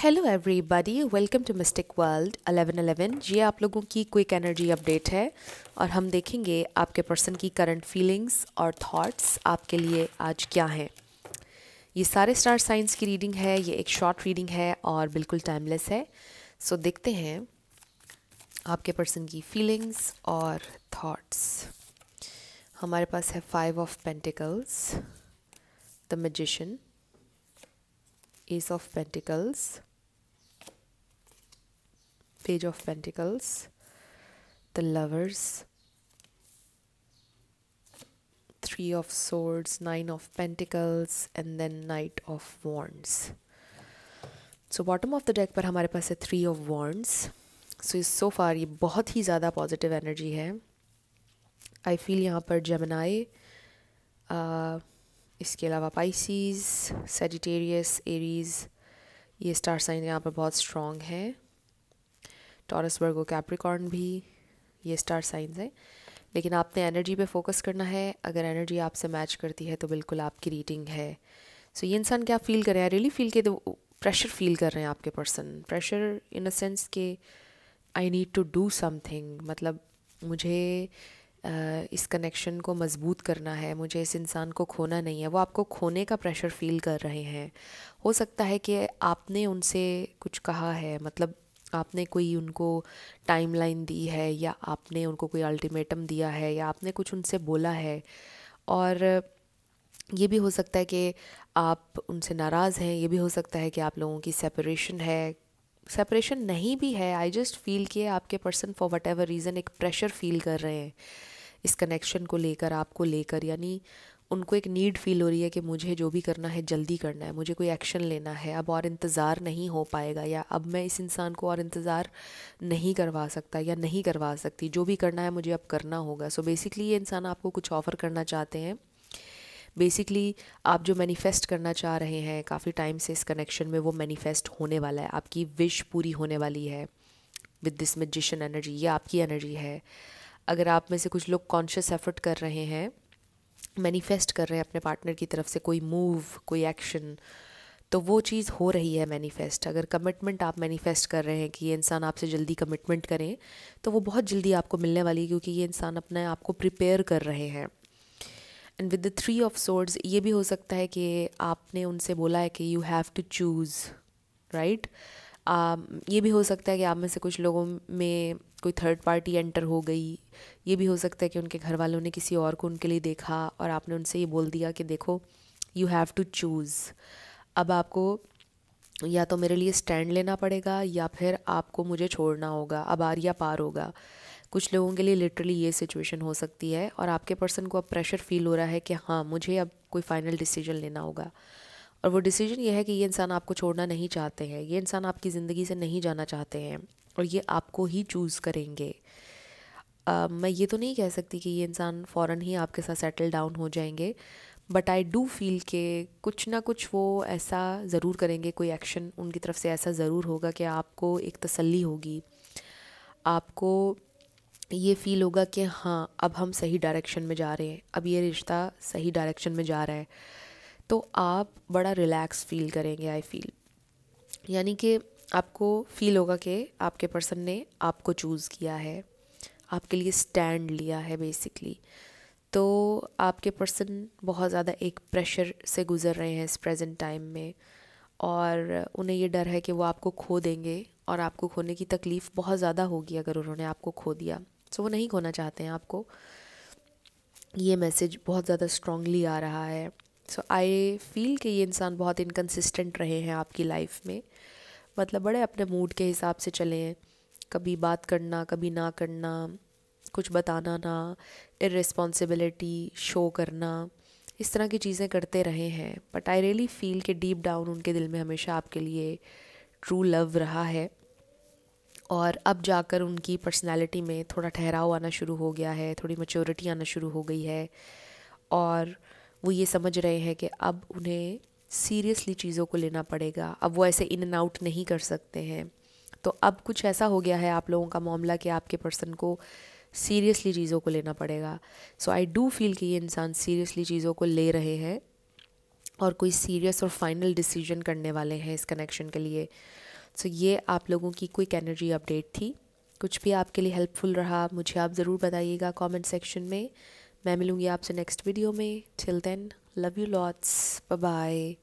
Hello everybody welcome to mystic world 1111 ये आप लोगों की क्विक एनर्जी अपडेट है और हम देखेंगे आपके पर्सन की करंट फीलिंग्स और थॉट्स आपके लिए आज क्या हैं। ये सारे स्टार साइंस की रीडिंग है ये एक शॉर्ट रीडिंग है और बिल्कुल टाइमलेस है। सो so, देखते हैं आपके पर्सन की फीलिंग्स और थॉट्स हमारे पास है five of pentacles the magician ace of pentacles page of pentacles. The lovers. Three of swords, nine of pentacles, and then knight of wands. So bottom of the deck पर हमारे पास है three of wands so so far ये बहुत ही ज़्यादा positive energy है। I feel यहाँ पर जमनाए इसके अलावा पाइसीज सेजिटेरियस एरीज ये स्टार साइन यहाँ पर बहुत स्ट्रॉन्ग है। टॉरस वर्गो कैप्रिकॉर्न भी ये स्टार साइंस हैं। लेकिन आपने एनर्जी पे फोकस करना है। अगर एनर्जी आपसे मैच करती है तो बिल्कुल आपकी रीडिंग है। सो so, ये इंसान क्या फील कर रहे हैं? रियली फील के तो प्रेशर फील कर रहे हैं आपके person pressure in a sense के I need to do something मतलब मुझे Uh, इस कनेक्शन को मज़बूत करना है। मुझे इस इंसान को खोना नहीं है। वो आपको खोने का प्रेशर फील कर रहे हैं। हो सकता है कि आपने उनसे कुछ कहा है। मतलब आपने कोई उनको टाइमलाइन दी है या आपने उनको कोई अल्टीमेटम दिया है या आपने कुछ उनसे बोला है? और ये भी हो सकता है कि आप उनसे नाराज़ हैं, ये भी हो सकता है कि आप लोगों की सेपरेशन है। सेपरेशन नहीं भी है आई जस्ट फील किए आपके person for whatever reason एक प्रेशर फील कर रहे हैं। इस कनेक्शन को लेकर, आपको लेकर, यानी उनको एक नीड फील हो रही है कि मुझे जो भी करना है, जल्दी करना है, मुझे कोई एक्शन लेना है। अब और इंतज़ार नहीं हो पाएगा या अब मैं इस इंसान को और इंतज़ार नहीं करवा सकता या नहीं करवा सकती। जो भी करना है, मुझे अब करना होगा। सो so बेसिकली ये इंसान आपको कुछ ऑफ़र करना चाहते हैं। बेसिकली आप जो मैनिफेस्ट करना चाह रहे हैं, काफ़ी टाइम से इस कनेक्शन में वो मैनिफेस्ट होने वाला है। आपकी विश पूरी होने वाली है। विद दिस मेजिशन एनर्जी ये आपकी एनर्जी है। अगर आप में से कुछ लोग कॉन्शियस एफर्ट कर रहे हैं मैनिफेस्ट कर रहे हैं अपने पार्टनर की तरफ़ से, कोई मूव कोई एक्शन तो वो चीज़ हो रही है मैनिफेस्ट अगर कमिटमेंट आप मैनिफेस्ट कर रहे हैं कि ये इंसान आपसे जल्दी कमिटमेंट करें तो वो बहुत जल्दी आपको मिलने वाली है क्योंकि ये इंसान अपने आप को प्रिपेयर कर रहे हैं। And with the three of swords ये भी हो सकता है कि आपने उनसे बोला है कि you have to choose right ये भी हो सकता है कि आप में से कुछ लोगों में कोई थर्ड पार्टी एंटर हो गई। ये भी हो सकता है कि उनके घर वालों ने किसी और को उनके लिए देखा और आपने उनसे ये बोल दिया कि देखो यू हैव टू चूज़ अब आपको या तो मेरे लिए स्टैंड लेना पड़ेगा या फिर आपको मुझे छोड़ना होगा अब आर या पार होगा। कुछ लोगों के लिए लिटरली ये सिचुएशन हो सकती है और आपके पर्सन को अब प्रेशर फील हो रहा है कि हाँ मुझे अब कोई फाइनल डिसीज़न लेना होगा। और वो डिसीज़न ये है कि ये इंसान आपको छोड़ना नहीं चाहते हैं ये इंसान आपकी ज़िंदगी से नहीं जाना चाहते हैं और ये आपको ही चूज़ करेंगे। uh, मैं ये तो नहीं कह सकती कि ये इंसान फ़ौर ही आपके साथ सेटल डाउन हो जाएँगे बट आई डू फील के कुछ ना कुछ वो ऐसा ज़रूर करेंगे कोई एक्शन उनकी तरफ़ से ऐसा ज़रूर होगा कि आपको एक तसल्ली होगी। आपको ये फील होगा कि हाँ अब हम सही डायरेक्शन में जा रहे हैं अब ये रिश्ता सही डायरेक्शन में जा रहा है। तो आप बड़ा रिलैक्स फील करेंगे आई फील यानी कि आपको फील होगा कि आपके पर्सन ने आपको चूज़ किया है, आपके लिए स्टैंड लिया है बेसिकली तो आपके पर्सन बहुत ज़्यादा एक प्रेशर से गुज़र रहे हैं इस प्रेजेंट टाइम में और उन्हें ये डर है कि वो आपको खो देंगे और आपको खोने की तकलीफ़ बहुत ज़्यादा होगी अगर उन्होंने आपको खो दिया। सो वो नहीं खोना चाहते हैं आपको। ये मैसेज बहुत ज़्यादा स्ट्रांगली आ रहा है। सो आई फील कि ये इंसान बहुत इनकन्सिस्टेंट रहे हैं आपकी लाइफ में। मतलब बड़े अपने मूड के हिसाब से चले हैं। कभी बात करना, कभी ना करना, कुछ बताना ना इरिस्पॉन्सिबिलिटी शो करना, इस तरह की चीज़ें करते रहे हैं। बट आई रियली फील कि डीप डाउन उनके दिल में हमेशा आपके लिए ट्रू लव रहा है। और अब जाकर उनकी पर्सनैलिटी में थोड़ा ठहराव आना शुरू हो गया है, थोड़ी मच्योरिटी आना शुरू हो गई है। और वो ये समझ रहे हैं कि अब उन्हें सीरियसली चीज़ों को लेना पड़ेगा। अब वो ऐसे इन एंड आउट नहीं कर सकते हैं। तो अब कुछ ऐसा हो गया है आप लोगों का मामला कि आपके पर्सन को सीरियसली चीज़ों को लेना पड़ेगा। सो आई डू फील कि ये इंसान सीरियसली चीज़ों को ले रहे हैं और कोई सीरियस और फाइनल डिसीज़न करने वाले हैं इस कनेक्शन के लिए। सो so, ये आप लोगों की क्विक एनर्जी अपडेट थी। कुछ भी आपके लिए हेल्पफुल रहा मुझे आप ज़रूर बताइएगा कमेंट सेक्शन में। मैं मिलूँगी आपसे नेक्स्ट वीडियो में. Till then love you lots bye